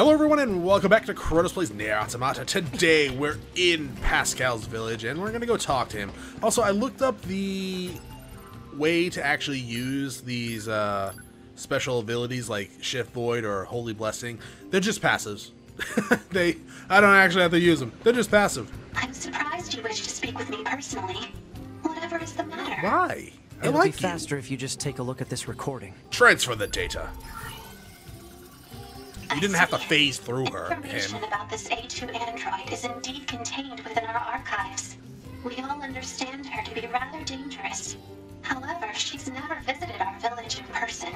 Hello everyone and welcome back to Chronos Plays Nier Automata. Today we're in Pascal's village and we're gonna go talk to him. Also, I looked up the way to actually use these uh, special abilities like Shift Void or Holy Blessing. They're just passives. they, I don't actually have to use them. They're just passive. I'm surprised you wish to speak with me personally. Whatever is the matter? Why? I It'll like be you. faster if you just take a look at this recording. Transfer the data. You didn't have to phase through her, Information him. about this A2 android is indeed contained within our archives. We all understand her to be rather dangerous. However, she's never visited our village in person.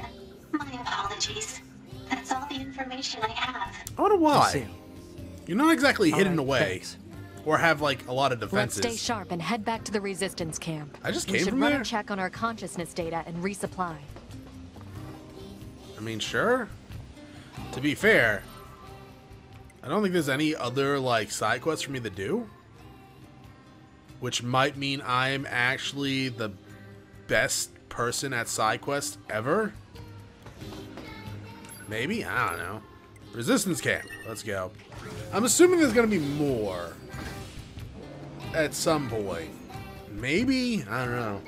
My apologies. That's all the information I have. I wonder why. You're not exactly All hidden right, away, thanks. or have like a lot of defenses. Let's stay sharp and head back to the resistance camp. I just we came should from run a check on our consciousness data and resupply. I mean, sure. To be fair, I don't think there's any other like side quests for me to do, which might mean I'm actually the best person at side quests ever. Maybe I don't know. Resistance camp. Let's go. I'm assuming there's gonna be more at some point. Maybe I don't know.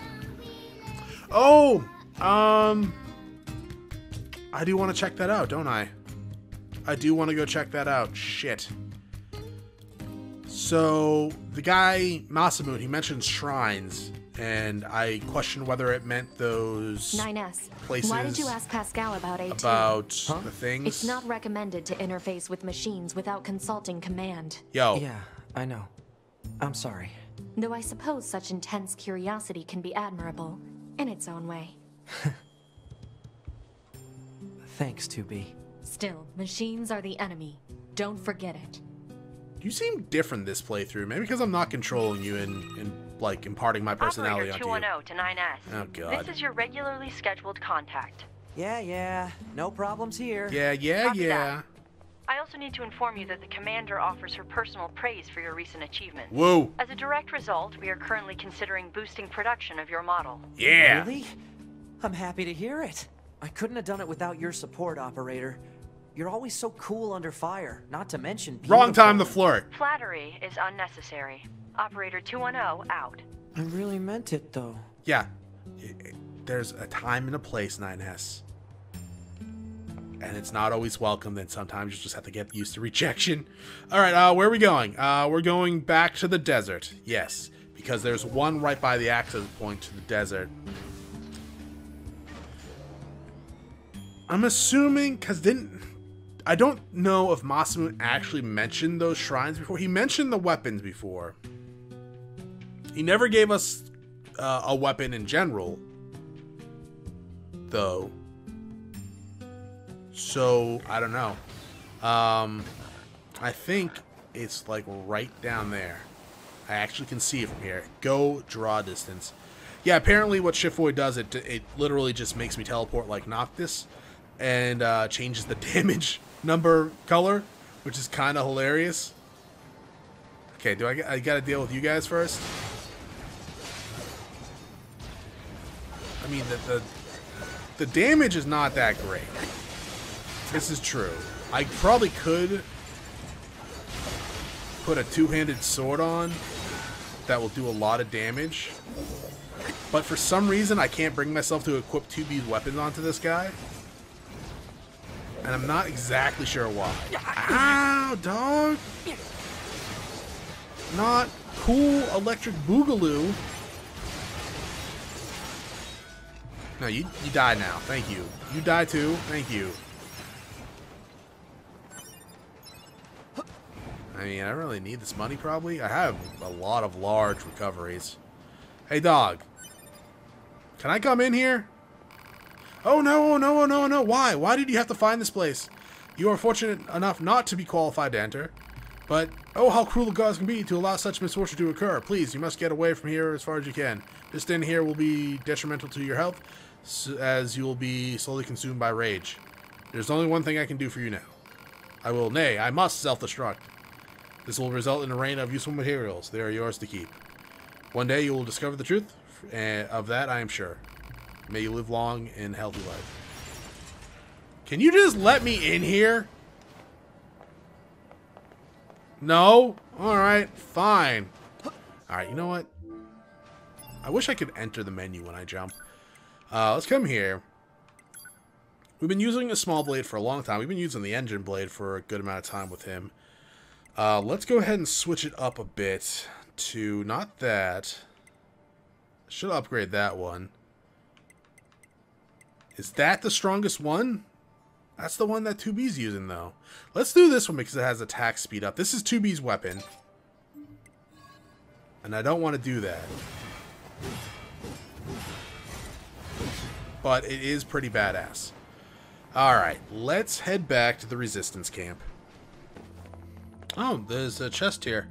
Oh, um. I do want to check that out, don't I? I do want to go check that out. Shit. So, the guy, Masamune, he mentioned shrines, and I questioned whether it meant those 9S. places Why did you ask Pascal about A2? about Huh? the things. It's not recommended to interface with machines without consulting command. Yo, Yeah, I know. I'm sorry. Though I suppose such intense curiosity can be admirable in its own way. Thanks, 2B. Still, machines are the enemy. Don't forget it. you seem different this playthrough. Maybe because I'm not controlling you and, and like imparting my personality Operator onto you. 210 to 9S. Oh, God. This is your regularly scheduled contact. Yeah, yeah. No problems here. Yeah, yeah, Copy yeah. that. I also need to inform you that the commander offers her personal praise for your recent achievements. Whoa, As a direct result, we are currently considering boosting production of your model. yeah. Really? I'm happy to hear it. I couldn't have done it without your support, operator. You're always so cool under fire, not to mention Wrong time to flirt. Flattery is unnecessary. Operator 210 out. I really meant it, though. Yeah. There's a time and a place, 9S. And it's not always welcome, then sometimes you just have to get used to rejection. Alright, uh, where are we going? Uh, we're going back to the desert. Yes. Because there's one right by the access point to the desert. I'm assuming, because didn't... I don't know if Masamune actually mentioned those shrines before. He mentioned the weapons before. He never gave us uh, a weapon in general, though. So I don't know. Um, I think it's like right down there. I actually can see it from here. Go draw distance. Yeah, apparently what Shift Void does, it it literally just makes me teleport like Noctis, and uh, changes the damage number color, which is kind of hilarious. Okay, do I, I gotta deal with you guys first? I mean, the, the the damage is not that great. This is true. I probably could put a two-handed sword on that will do a lot of damage. But for some reason, I can't bring myself to equip 2B's weapons onto this guy. And I'm not exactly sure why. Ow, dog! Not cool electric boogaloo. No, you you die now. Thank you. You die too. Thank you. I mean, I really need this money probably. I have a lot of large recoveries. Hey, dog. Can I come in here? Oh, no, oh, no, oh, no, oh no. Why? Why did you have to find this place? You are fortunate enough not to be qualified to enter. But, oh, how cruel the gods can be to allow such misfortune to occur. Please, you must get away from here as far as you can. This staying here will be detrimental to your health, as you will be slowly consumed by rage. There's only one thing I can do for you now. I will, nay, I must self-destruct. This will result in a rain of useful materials. They are yours to keep. One day you will discover the truth, and of that I am sure. May you live long and healthy life. Can you just let me in here? No? Alright, fine. Alright, you know what? I wish I could enter the menu when I jump. Uh, let's come here. We've been using a small blade for a long time. We've been using the engine blade for a good amount of time with him. Uh, let's go ahead and switch it up a bit to not that. Should upgrade that one. Is that the strongest one? That's the one that 2B's using, though. Let's do this one because it has attack speed up. This is 2B's weapon. And I don't want to do that. But it is pretty badass. Alright, let's head back to the resistance camp. Oh, there's a chest here.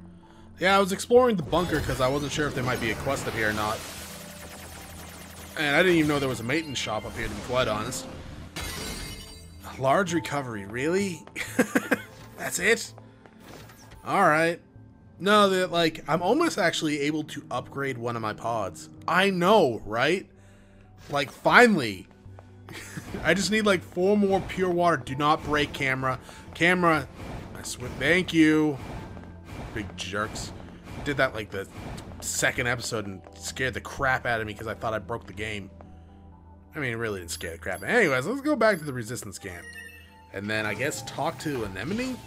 Yeah, I was exploring the bunker because I wasn't sure if there might be a quest up here or not. And I didn't even know there was a maintenance shop up here, to be quite honest. Large recovery, really? That's it? Alright. No, that like, I'm almost actually able to upgrade one of my pods. I know, right? Like, finally. I just need like four more pure water. Do not break camera. Camera, I swear, thank you. Big jerks. Did that like the second episode and scared the crap out of me because I thought I broke the game. I mean, it really didn't scare the crap. Anyways, let's go back to the resistance camp. And then I guess talk to Anemone?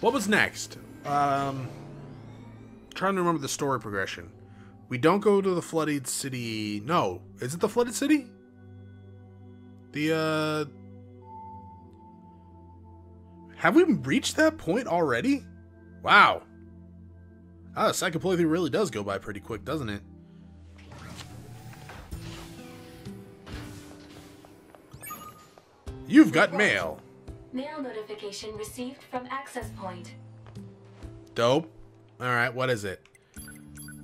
What was next? Um, trying to remember the story progression. We don't go to the flooded city. No, is it the flooded city? The uh, have we reached that point already? Wow. Ah, second playthrough really does go by pretty quick, doesn't it? You've got mail. Mail notification received from access point. Dope. Alright, what is it?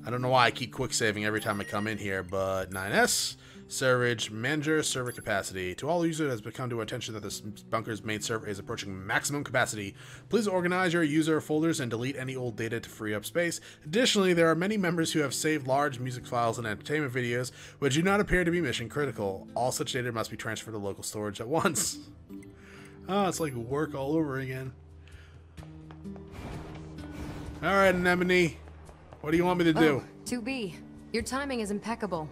I don't know why I keep quick saving every time I come in here, but 9S, serverage, manager, server capacity. To all users, it has become to our attention that this bunker's main server is approaching maximum capacity. Please organize your user folders and delete any old data to free up space. Additionally, there are many members who have saved large music files and entertainment videos, which do not appear to be mission critical. All such data must be transferred to local storage at once. oh, it's like work all over again. Alright, Anemone. What do you want me to oh, do? Oh, 2B, your timing is impeccable.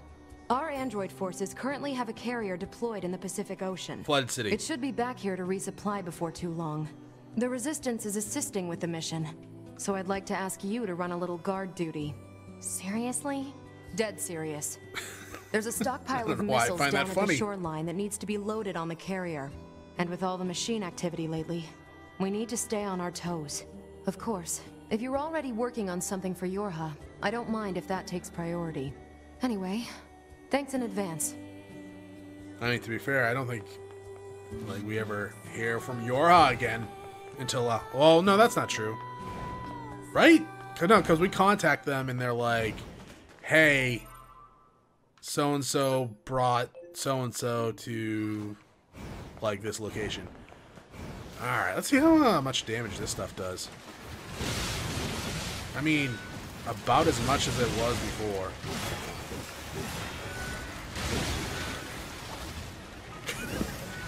Our android forces currently have a carrier deployed in the Pacific Ocean. Flood City. It should be back here to resupply before too long. The Resistance is assisting with the mission, so I'd like to ask you to run a little guard duty. Seriously? Dead serious. There's a stockpile of don't know why I missiles down at funny. the shoreline that needs to be loaded on the carrier. And with all the machine activity lately, we need to stay on our toes. Of course, if you're already working on something for Yorha, I don't mind if that takes priority. Anyway, thanks in advance. I mean, to be fair, I don't think like we ever hear from Yorha again until. Uh, well, no, that's not true, right? Cause, no, because we contact them and they're like, "Hey, so and so brought so and so to like this location." All right, let's see how uh, much damage this stuff does. I mean, about as much as it was before.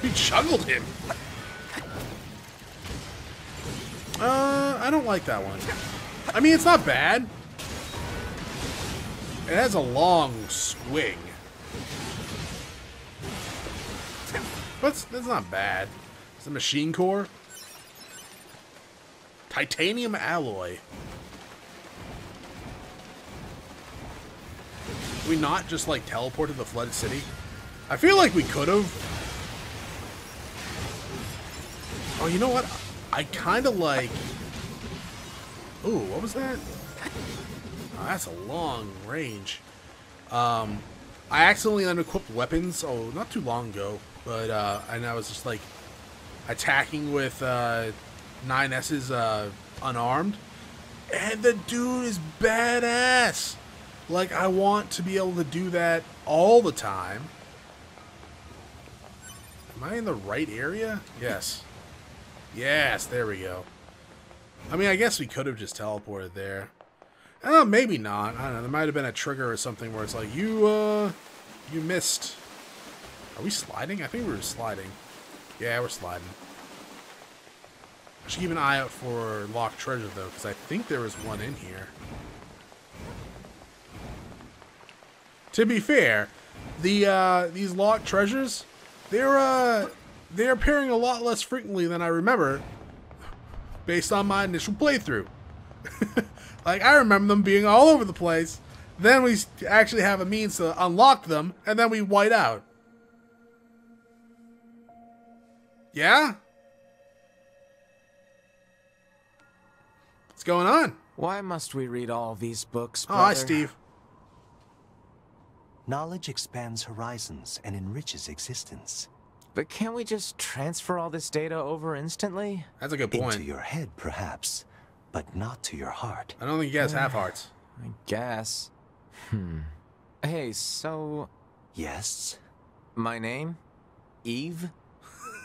He juggled him. Uh, I don't like that one. I mean, it's not bad. It has a long swing. But it's not bad. It's a machine core. Titanium alloy. We not just like teleport to the flooded city? I feel like we could have. Oh, you know what? I kind of like. Ooh, what was that? Oh, that's a long range. Um, I accidentally unequipped weapons. Oh, not too long ago, but uh, and I was just like attacking with uh, 9S's uh, unarmed, and the dude is badass. Like I want to be able to do that all the time. Am I in the right area? Yes. Yes, there we go. I mean, I guess we could have just teleported there. Oh, maybe not. I don't know. There might have been a trigger or something where it's like, you, uh, you missed. Are we sliding? I think we were sliding. Yeah, we're sliding. I Should keep an eye out for locked treasure though, because I think there was one in here. To be fair, the uh, these locked treasures, they're uh, they're appearing a lot less frequently than I remember, based on my initial playthrough. like I remember them being all over the place. Then we actually have a means to unlock them, and then we white out. Yeah? What's going on? Why must we read all these books, Oh, brother? hi, Steve. Knowledge expands horizons and enriches existence. But can't we just transfer all this data over instantly? That's a good point. Into your head, perhaps, but not to your heart. I don't think you guys have hearts. I guess. Hmm. Hey, so Yes? my name? Eve?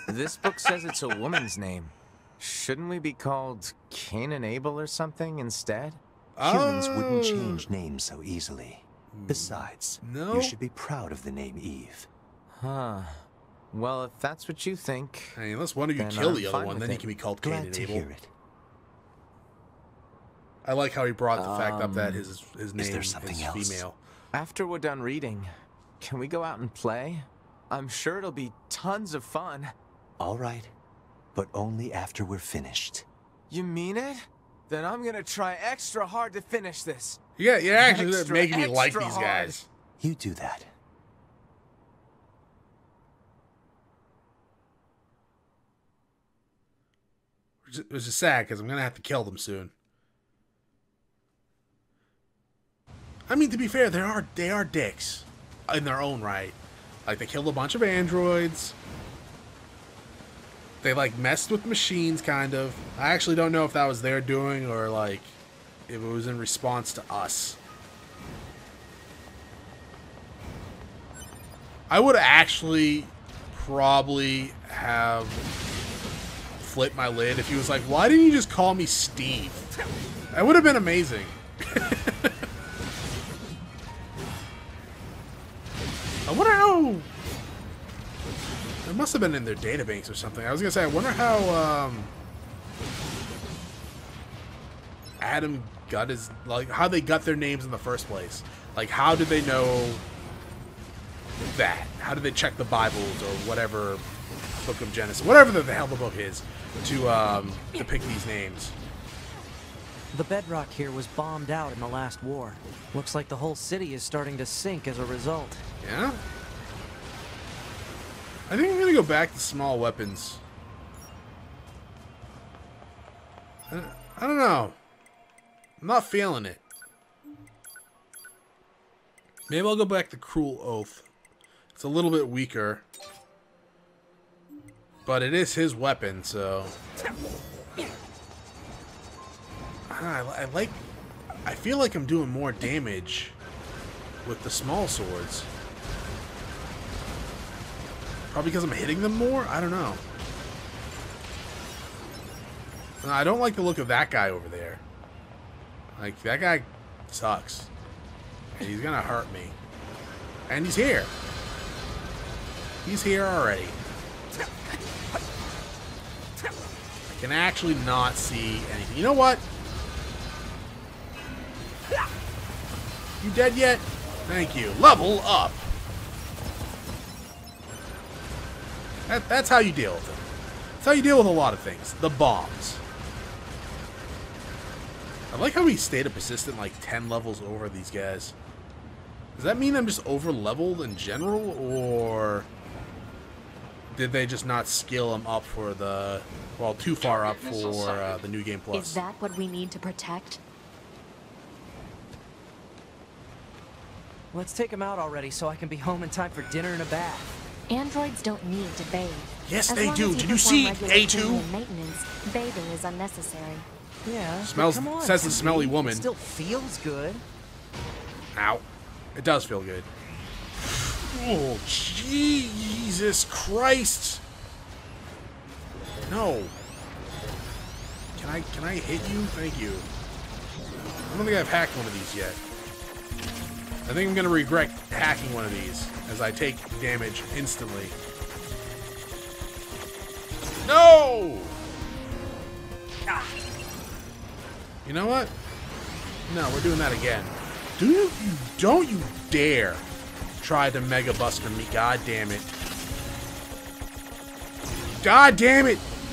this book says it's a woman's name. Shouldn't we be called Cain and Abel or something instead? Humans wouldn't Oh. change names so easily. Besides, No? you should be proud of the name Eve. Huh. Well, if that's what you think. I mean, unless one of you kill I'm the other one, with then he can be called Cain Glad and to Abel. hear it. I like how he brought the fact up that Um, his his name is there something is else? female. After we're done reading, can we go out and play? I'm sure it'll be tons of fun. All right, but only after we're finished. You mean it? Then I'm gonna try extra hard to finish this. Yeah, you're actually Extra, making me like extra these hard. guys. You do that. Which is- sad because I'm gonna have to kill them soon. I mean, to be fair, they are they are dicks in their own right. Like they killed a bunch of androids. They like messed with machines, kind of. I actually don't know if that was their doing or like if it was in response to us. I would actually probably have flipped my lid if he was like, "Why didn't you just call me Steve?" That would have been amazing. I wonder how. It must have been in their databanks or something. I was gonna say, I wonder how um, Adam got his like how they got their names in the first place. Like, how did they know that? How did they check the Bibles or whatever book of Genesis, whatever the, the hell the book is, to um, to pick these names? The bedrock here was bombed out in the last war. Looks like the whole city is starting to sink as a result. Yeah. I think I'm gonna go back to small weapons. I, I don't know. I'm not feeling it. Maybe I'll go back to Cruel Oath. It's a little bit weaker. But it is his weapon, so... Ah, I, I, I like... I feel like I'm doing more damage with the small swords. Probably because I'm hitting them more? I don't know. I don't like the look of that guy over there. Like, that guy sucks. And he's gonna hurt me. And he's here. He's here already. Can actually not see anything. You know what? You dead yet? Thank you. Level up. That, that's how you deal with them. That's how you deal with a lot of things. The bombs. I like how he stayed a persistent like 10 levels over these guys. Does that mean I'm just over leveled in general, or did they just not skill him up for the, well, too far up for uh, the new game plus? Is that what we need to protect? Let's take him out already so I can be home in time for dinner and a bath. Androids don't need to bathe. Yes, As they do. Did you see A2? maintenance, bathing is unnecessary. Yeah. Smells- on, says the smelly woman. It still feels good. Ow. It does feel good. Oh, Jesus Christ. No. Can I can I hit you? Thank you. I don't think I've hacked one of these yet. I think I'm gonna regret hacking one of these as I take damage instantly. No! You know what? No, we're doing that again. Do you, you don't you dare try to Mega Buster me, god damn it. God damn it!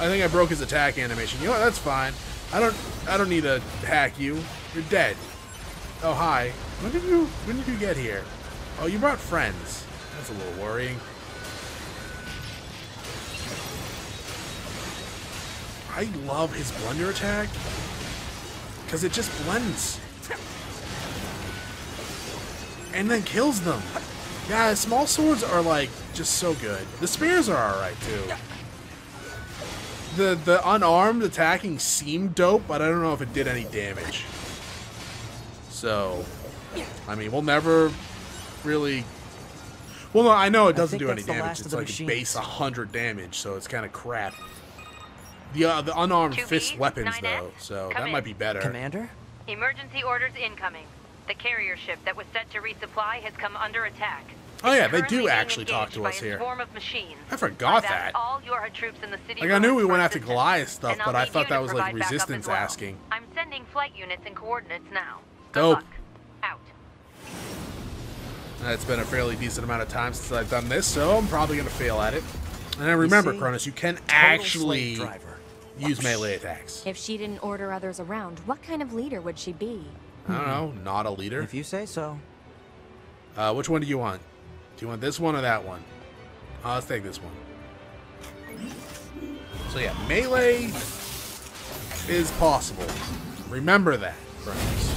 I think I broke his attack animation. You know what? That's fine. I don't. I don't need to hack you. You're dead. Oh hi. When did you? When did you get here? Oh, you brought friends. That's a little worrying. I love his blunder attack because it just blends and then kills them. Yeah, small swords are like just so good. The spears are all right too. The the unarmed attacking seemed dope, but I don't know if it did any damage. So, I mean, we'll never really. Well, no, I know it doesn't do any damage. last of It's like machines. base 100 damage, so it's kind of crap. The uh, the unarmed 2B, fist weapons 9S, though, so come that in. might be better. Commander? Emergency orders incoming. The carrier ship that was set to resupply has come under attack. Oh yeah, they do actually talk to us here. Of. I forgot that. all Yorha troops in the city Like I knew we went after Goliath stuff, but I'll I need thought that was like provide backup as resistance well. asking. I'm sending flight units and coordinates now. Good Dope. luck. Out. It's been a fairly decent amount of time since I've done this, so I'm probably gonna fail at it. And then remember, see, Chronos, you can actually slave driver. use melee attacks. If she didn't order others around, what kind of leader would she be? I don't know, not a leader. If you say so. Uh, which one do you want? Do you want this one or that one? Uh, let's take this one. So yeah, melee is possible. Remember that, friends.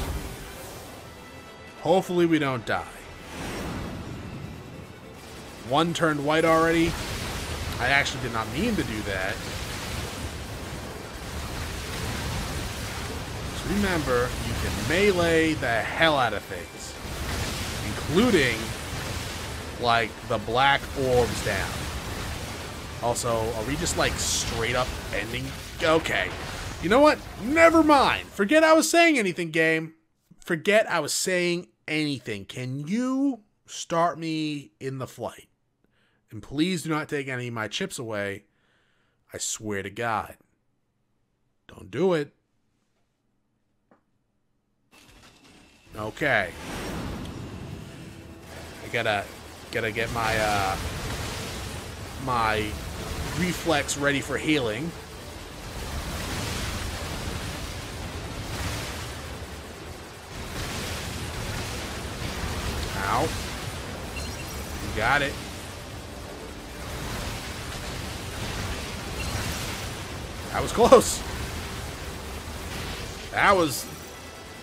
Hopefully we don't die. One turned white already. I actually did not mean to do that. Remember, you can melee the hell out of things. Including, like, the black orbs down. Also, are we just, like, straight up ending? Okay. You know what? Never mind. Forget I was saying anything, game. Forget I was saying anything. Can you start me in the flight? And please do not take any of my chips away. I swear to God. Don't do it. Okay. I gotta gotta get my uh my reflex ready for healing. Ow. You got it. That was close. That was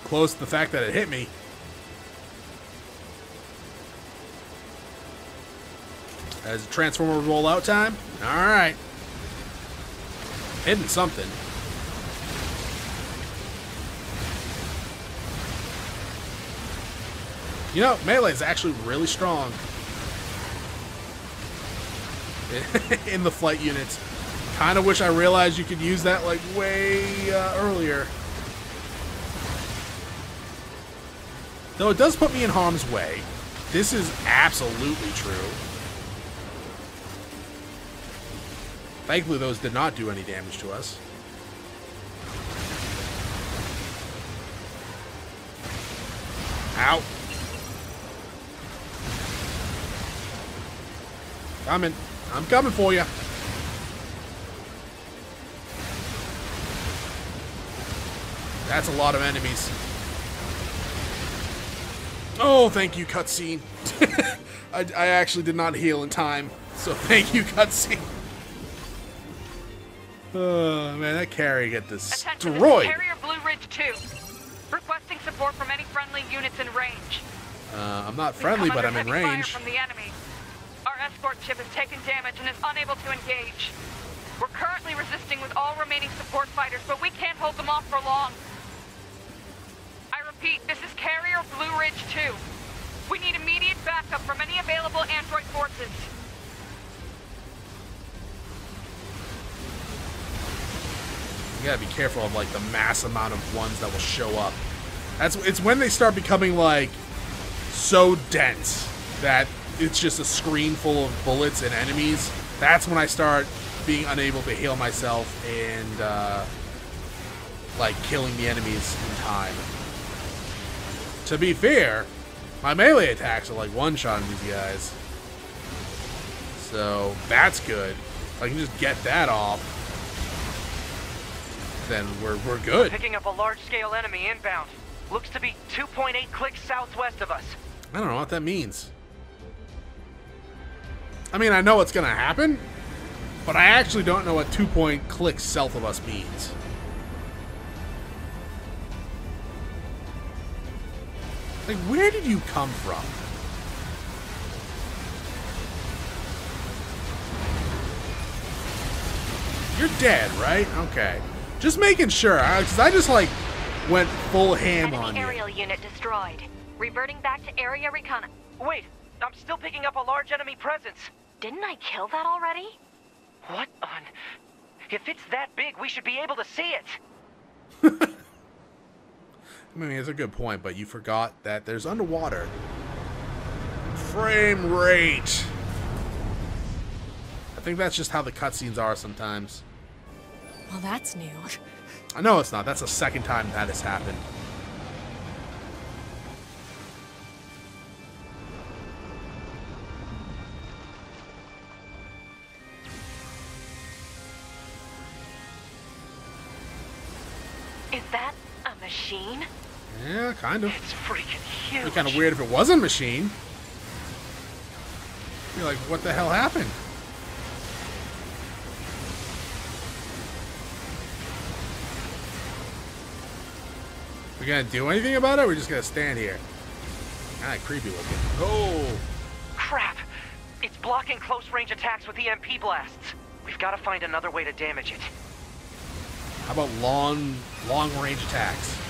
close to the fact that it hit me. As a Transformer rollout time? Alright. Hitting something. You know, melee is actually really strong in the flight units. Kind of wish I realized you could use that like way uh, earlier. Though it does put me in harm's way. This is absolutely true. Thankfully, those did not do any damage to us. Ow. Coming. I'm coming for you. That's a lot of enemies. Oh, thank you, cutscene. I, I actually did not heal in time, so thank you, cutscene. Oh, man, that carry this destroyed. Carrier Blue Ridge 2. Requesting support from any friendly units in range. Uh, I'm not friendly, but I'm in range. from the enemy. Our escort ship has taken damage and is unable to engage. We're currently resisting with all remaining support fighters, but we can't hold them off for long. Repeat, this is Carrier Blue Ridge 2. We need immediate backup from any available android forces. You gotta be careful of like the mass amount of ones that will show up. That's it's when they start becoming like so dense that it's just a screen full of bullets and enemies. That's when I start being unable to heal myself and uh, like killing the enemies in time. To be fair, my melee attacks are like one-shotting these guys. So that's good. If I can just get that off, then we're, we're good. Picking up a large-scale enemy inbound. Looks to be 2.8 clicks southwest of us. I don't know what that means. I mean, I know what's going to happen, but I actually don't know what two point clicks south of us means. Like, where did you come from? You're dead, right? Okay. Just making sure, because I just, like, went full ham on Enemy you. aerial unit destroyed. Reverting back to area recon. Wait, I'm still picking up a large enemy presence. Didn't I kill that already? What on... If it's that big, we should be able to see it. I mean, it's a good point, but you forgot that there's underwater. Frame rate. I think that's just how the cutscenes are sometimes. Well, that's new. I know it's not. That's the second time that has happened. Kind of. It's freaking It'd be kind of weird if it wasn't a machine. You're like, what the hell happened? We gonna do anything about it? We're just gonna stand here. Kind of creepy looking. Oh, Crap. It's blocking close-range attacks with EMP blasts. We've got to find another way to damage it. how about long, long-range attacks?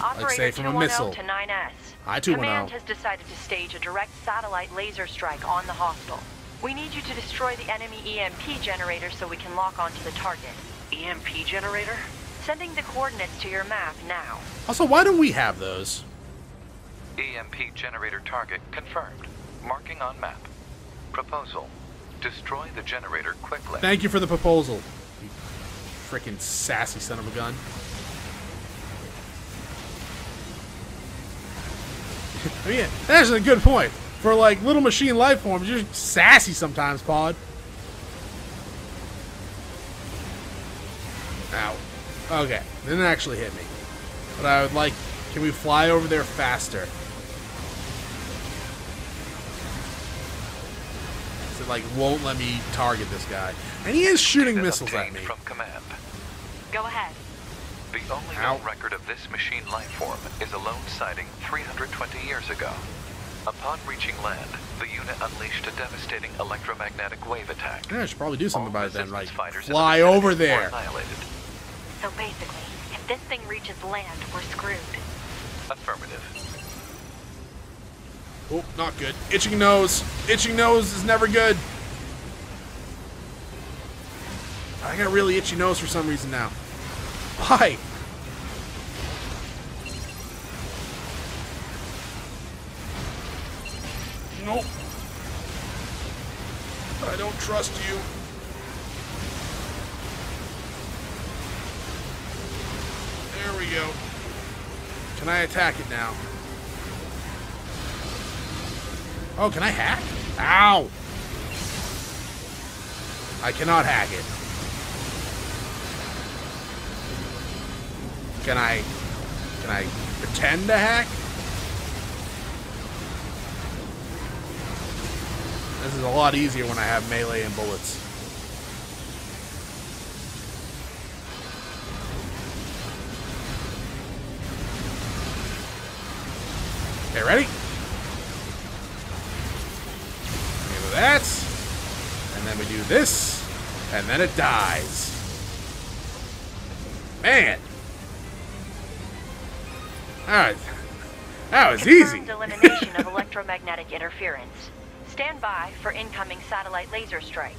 Operator say, from a 210 missile. to 9S. Hi, 210. Command has decided to stage a direct satellite laser strike on the hostile. We need you to destroy the enemy EMP generator so we can lock onto the target. EMP generator? Sending the coordinates to your map now. Also, why don't we have those? EMP generator target confirmed. Marking on map. Proposal. Destroy the generator quickly. Thank you for the proposal. You freaking sassy son of a gun. I mean, that's a good point. For like little machine life forms, you're sassy sometimes, Pod. Ow. Okay, didn't actually hit me. But I would like, can we fly over there faster? It like won't let me target this guy, and he is shooting missiles at me. From command. Go ahead. The only Ow. known record of this machine life form is a lone sighting 320 years ago. Upon reaching land, the unit unleashed a devastating electromagnetic wave attack. Yeah, I should probably do something All about it then, like fighters in the fly over there. Annihilated. So basically, if this thing reaches land, we're screwed. Affirmative. Oh, not good. Itching nose. Itching nose is never good. I got a really itchy nose for some reason now. Why? Nope. I don't trust you. There we go. Can I attack it now? Oh, can I hack? Ow! I cannot hack it. Can I... Can I pretend to hack? This is a lot easier when I have melee and bullets. Okay, ready? That. And then we do this. And then it dies. Man. Alright. That was easy. Elimination of electromagnetic interference. Stand by for incoming satellite laser strike.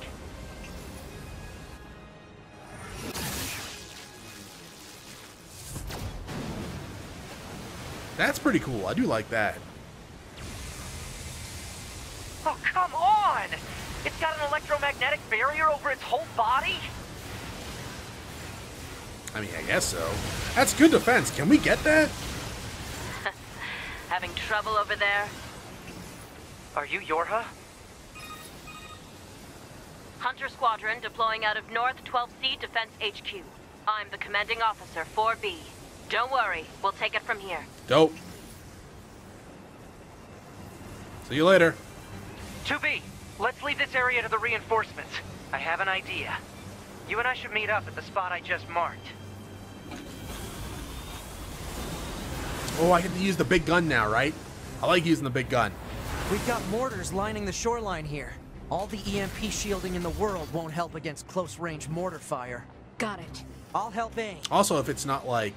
That's pretty cool. I do like that. Oh, come on! It's got an electromagnetic barrier over its whole body? I mean, I guess so. That's good defense. Can we get that? Having trouble over there? Are you Yorha? Hunter Squadron deploying out of North 12C Defense HQ. I'm the commanding officer, 4B. Don't worry, we'll take it from here. Dope. See you later. 2B, let's leave this area to the reinforcements. I have an idea. You and I should meet up at the spot I just marked. Oh, I get to use the big gun now, right? I like using the big gun. We've got mortars lining the shoreline here. All the EMP shielding in the world won't help against close-range mortar fire. Got it. I'll help aim. Also, if it's not like...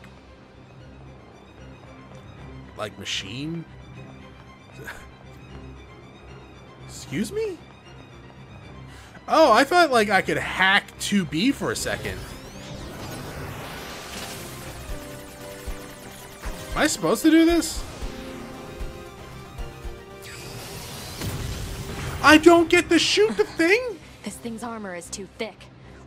Like machine? Excuse me? Oh, I thought like I could hack 2B for a second. Am I supposed to do this? I don't get to shoot the thing? This thing's armor is too thick.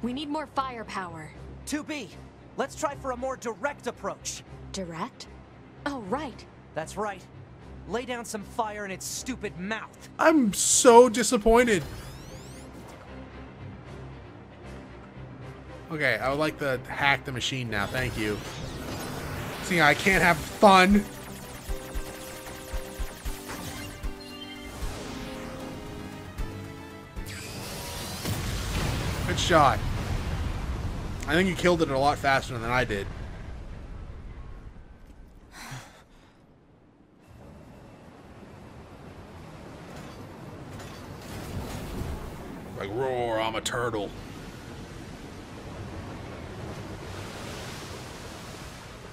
We need more firepower. 2B, let's try for a more direct approach. Direct? Oh, right. That's right. Lay down some fire in its stupid mouth. I'm so disappointed. Okay, I would like to hack the machine now. Thank you. See, I can't have fun. Good shot. I think you killed it a lot faster than I did. Like, roar, I'm a turtle.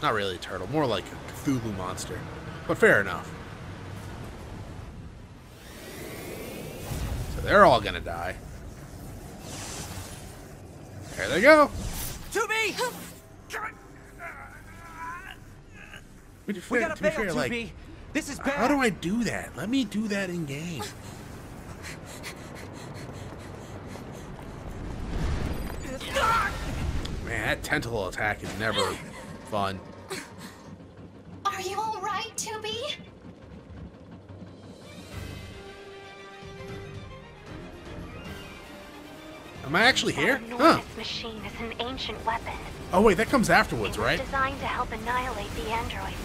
Not really a turtle, more like a Cthulhu monster. But fair enough. So they're all gonna die. There they go. To me! To be We gotta to be fair, 2B. like, this is bad. how do I do that? Let me do that in game. Man, that tentacle attack is never fun. Am I actually here? Huh. machine is an ancient weapon. Oh wait, that comes afterwards, It was right? designed to help annihilate the androids,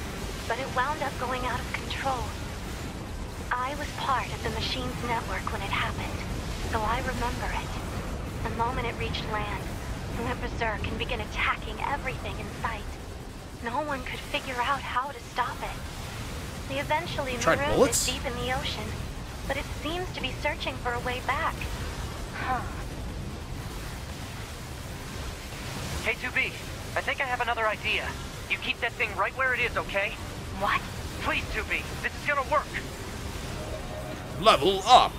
but it wound up going out of control. I was part of the machine's network when it happened, so I remember it. The moment it reached land, it went berserk and began attacking everything in sight. No one could figure out how to stop it. They eventually Tried marooned bullets? it deep in the ocean, but it seems to be searching for a way back. Huh. Hey, 2B, I think I have another idea. You keep that thing right where it is, okay? What? Please, 2B, this is gonna work. Level up.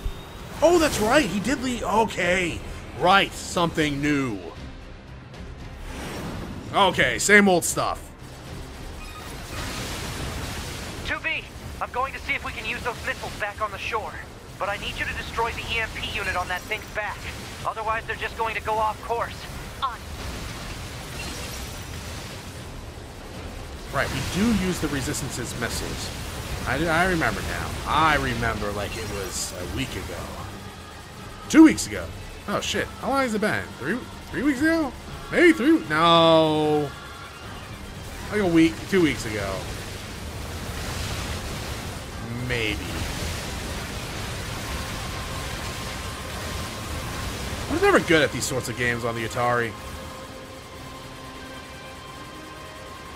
Oh, that's right. He did leave. Okay. Right. Something new. Okay. Same old stuff. 2B, I'm going to see if we can use those missiles back on the shore. But I need you to destroy the EMP unit on that thing's back. Otherwise, they're just going to go off course. Right. We do use the Resistance's missiles. I, I remember now. I remember like it was a week ago. Two weeks ago. Oh, shit. How long has it been? Three, three weeks ago? Maybe three. No. Like a week. Two weeks ago. Maybe. I was never good at these sorts of games on the Atari.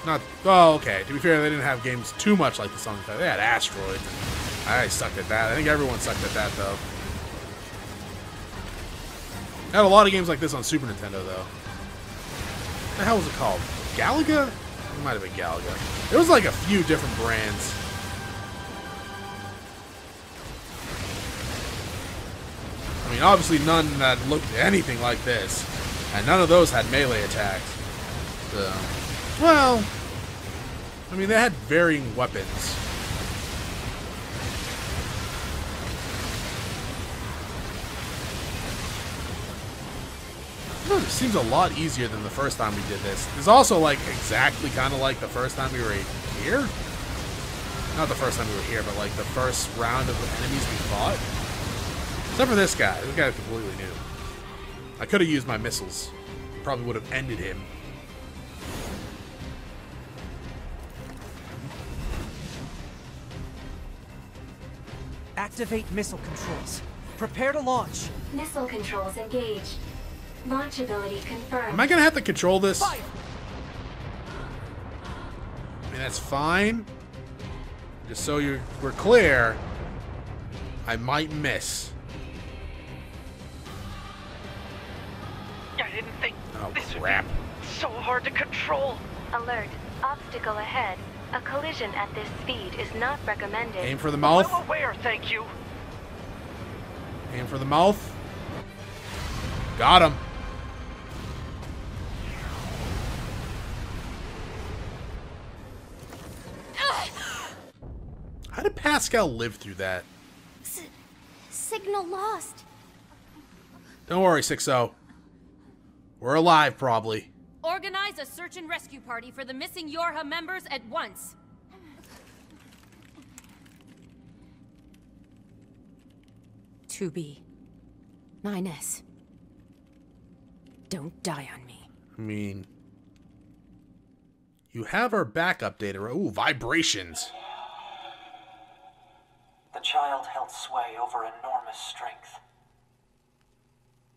Not. Oh, okay. To be fair, they didn't have games too much like the. They had Asteroid. I sucked at that. I think everyone sucked at that though. They had a lot of games like this on Super Nintendo though. What the hell was it called? Galaga? It might have been Galaga. There was like a few different brands. I mean, obviously none that looked anything like this, and none of those had melee attacks. So, well, I mean, they had varying weapons. This seems a lot easier than the first time we did this. It's also like exactly kind of like the first time we were here. Not the first time we were here, but like the first round of enemies we fought. Except for this guy. This guy's completely new. I could have used my missiles. Probably would have ended him. Activate missile controls. Prepare to launch. Missile controls engaged. Launch ability confirmed. Am I gonna have to control this? Fire! I mean, that's fine. Just so you we're clear, I might miss. I didn't think Oh this would be so hard to control. Alert. Obstacle ahead. A collision at this speed is not recommended. Aim for the mouth. Well aware, thank you. Aim for the mouth. Got him. How did Pascal live through that? Signal lost. Don't worry, 6O. We're alive, probably. Organize a search and rescue party for the missing Yorha members at once. 2B. 9S. Don't die on me. I mean... You have our backup data. Ooh, vibrations. The child held sway over enormous strength.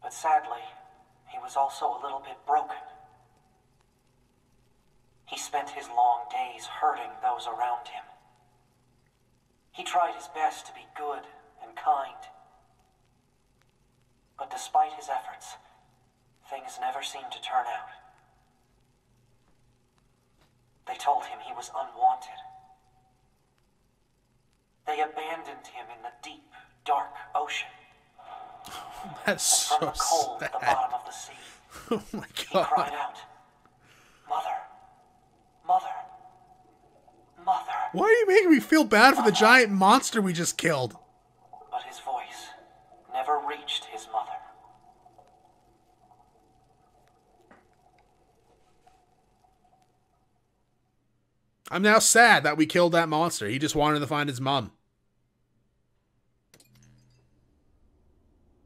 But sadly, he was also a little bit broken. He spent his long days hurting those around him. He tried his best to be good and kind. But despite his efforts, things never seemed to turn out. They told him he was unwanted. They abandoned him in the deep, dark ocean. That's From so the cold sad. at the bottom of the sea, Oh my he cried god. out, Mother, Mother. Why are you making me feel bad for the giant monster we just killed? But his voice never reached his mother. I'm now sad that we killed that monster. He just wanted to find his mom.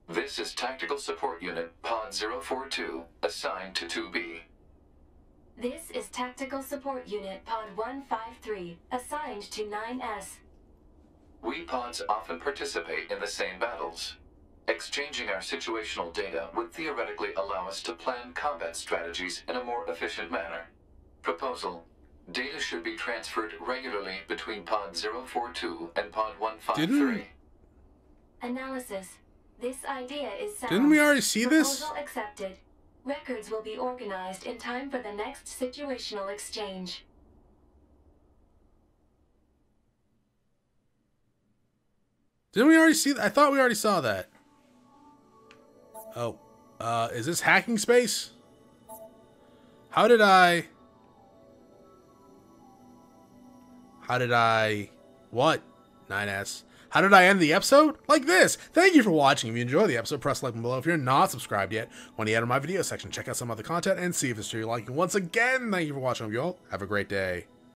This is Tactical Support Unit Pod 042, assigned to 2B. This is Tactical Support Unit Pod 153, assigned to 9S. We pods often participate in the same battles. Exchanging our situational data would theoretically allow us to plan combat strategies in a more efficient manner. Proposal. Data should be transferred regularly between Pod 042 and Pod 153. Didn't- Analysis. This idea is sound. Didn't we already see this? Proposal accepted. Records will be organized in time for the next situational exchange. Didn't we already see that? I thought we already saw that. Oh. Uh, is this hacking space? How did I... How did I... What? 9S. How did I end the episode? Like this. Thank you for watching. If you enjoyed the episode, press like below. If you're not subscribed yet, when you enter my video section, check out some other content and see if it's to your liking. Once again, thank you for watching. You all have a great day.